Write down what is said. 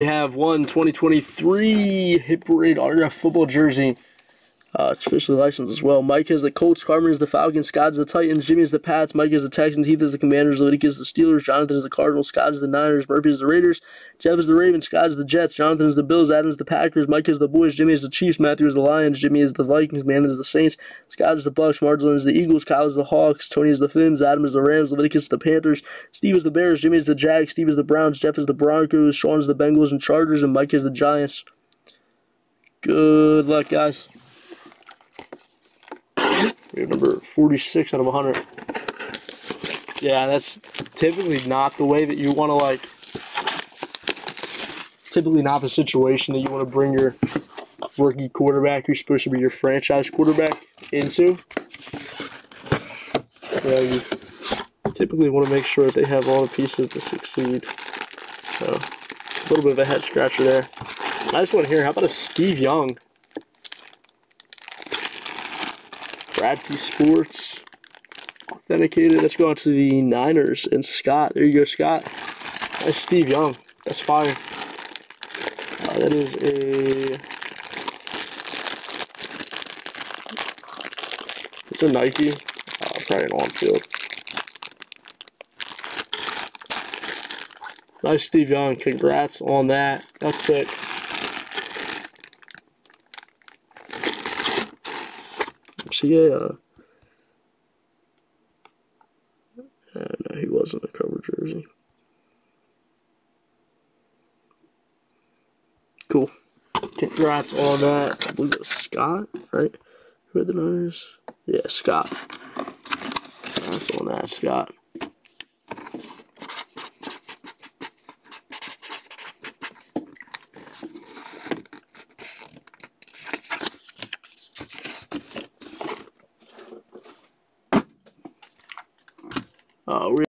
We have one 2023 Hit Parade autograph football jersey. Uh, it's officially licensed as well. Mike has the Colts, Carmen is the Falcons, Scott is the Titans, Jimmy is the Pats, Mike is the Texans, Heath is the Commanders, Leviticus is the Steelers, Jonathan is the Cardinals, Scott is the Niners, Murphy is the Raiders, Jeff is the Ravens, Scott is the Jets, Jonathan is the Bills, Adam is the Packers, Mike is the Boys, Jimmy is the Chiefs, Matthew is the Lions, Jimmy is the Vikings, Man is the Saints, Scott is the Bucs, Marjolin is the Eagles, Kyle is the Hawks, Tony is the Fins, Adam is the Rams, Leviticus is the Panthers, Steve is the Bears, Jimmy is the Jags, Steve is the Browns, Jeff is the Broncos, Sean is the Bengals and Chargers, and Mike is the Giants. Good luck, guys. Number 46 out of 100. Yeah, that's typically not the way that you want to, like, typically not the situation that you want to bring your rookie quarterback who's supposed to be your franchise quarterback into. Yeah, you typically want to make sure that they have all the pieces to succeed. So, a little bit of a head scratcher there. Nice one here. How about a Steve Young? Radtke Sports. Authenticated. Let's go on to the Niners and Scott. There you go, Scott. That's Steve Young. That's fire. Uh, that is a. It's a Nike. Uh, probably an on field. Nice Steve Young. Congrats on that. That's sick. So yeah, uh, no, he wasn't a cover jersey. Cool. Congrats on that. I believe it was Scott, right? Who are the Niners? Yeah, Scott. Congrats on that, Scott. Uh, we